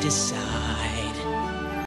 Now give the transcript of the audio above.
decide.